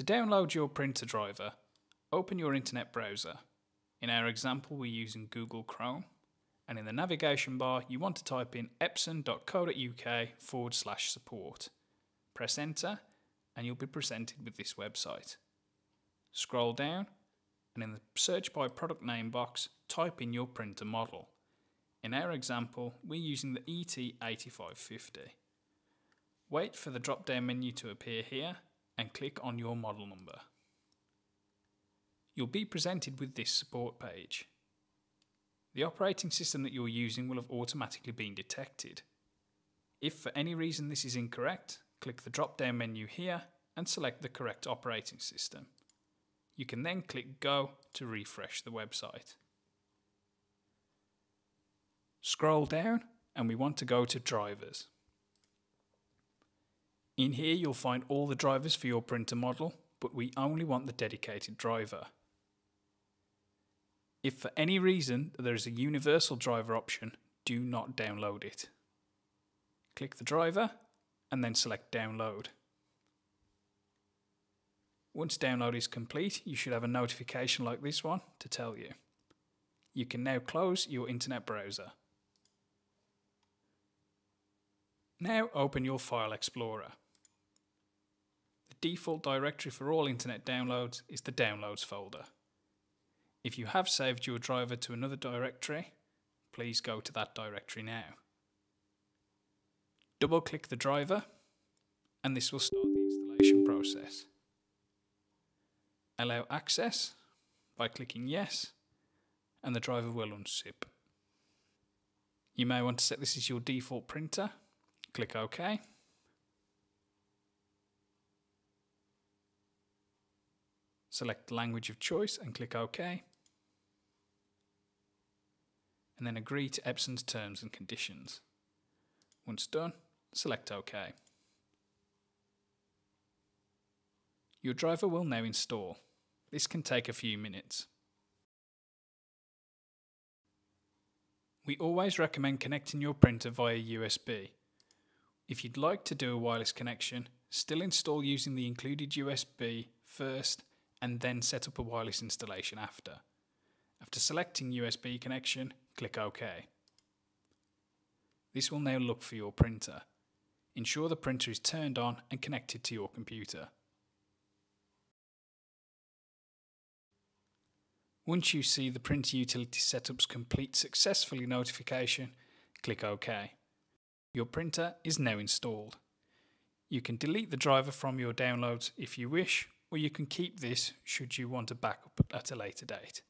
To download your printer driver, open your internet browser. In our example, we're using Google Chrome, and in the navigation bar, you want to type in epson.co.uk forward slash support. Press enter, and you'll be presented with this website. Scroll down, and in the search by product name box, type in your printer model. In our example, we're using the ET8550. Wait for the drop down menu to appear here and click on your model number. You'll be presented with this support page. The operating system that you're using will have automatically been detected. If for any reason this is incorrect, click the drop down menu here and select the correct operating system. You can then click Go to refresh the website. Scroll down and we want to go to drivers. In here you'll find all the drivers for your printer model, but we only want the dedicated driver. If for any reason there is a universal driver option, do not download it. Click the driver and then select download. Once download is complete, you should have a notification like this one to tell you. You can now close your internet browser. Now open your File Explorer. Default directory for all internet downloads is the Downloads folder. If you have saved your driver to another directory, please go to that directory now. Double click the driver and this will start the installation process. Allow access by clicking yes and the driver will unzip. You may want to set this as your default printer. Click OK. Select language of choice and click OK. And then agree to Epson's terms and conditions. Once done, select OK. Your driver will now install. This can take a few minutes. We always recommend connecting your printer via USB. If you'd like to do a wireless connection, still install using the included USB first and then set up a wireless installation after. After selecting USB connection, click OK. This will now look for your printer. Ensure the printer is turned on and connected to your computer. Once you see the printer utility setups complete successfully notification, click OK. Your printer is now installed. You can delete the driver from your downloads if you wish, or you can keep this should you want a backup at a later date.